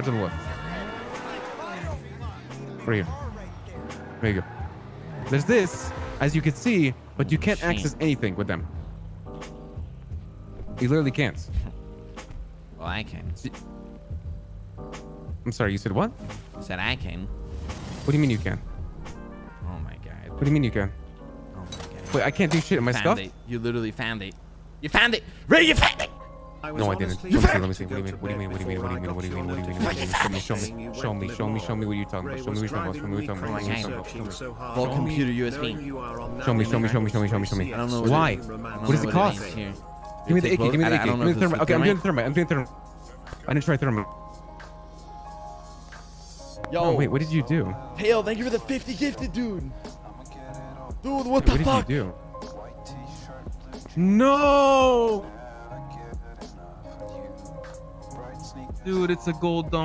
Watch on the left. Right here. There you go. There's this, as you can see, but you can't access anything with them. You literally can't. Well, I can. I'm sorry, you said what? Said I can. What do you mean you can? Oh my god. What do you mean you can? Oh my god. Wait, I can't do shit. Am I found it. You literally found it. You found it. Ray, you found it. No, I didn't. Let me see. Let me see. What do you mean? What do you mean? What do you mean? What do you mean? What do you mean? What do you mean? What do you mean? Show me. Show me. Show me. Show me what you're talking about. Show me what you're talking about. Show me what you're talking about. Show me what you're talking about. Show me. Vault computer USB. Show me, show me, show me, show me, show me, show me. I don't know Why? it- I don't What does it cost? Give me the Take AK. Give me the both- I- AK. I Give me the this thermite. Okay, I'm doing the thermite. thermite. I'm doing thermite. I didn't try thermite. Yo, Oh wait, what did you do? Hale, thank you for the 50 gifted, dude. Dude, what What the did fuck? you do? No! Dude, it's a gold dong.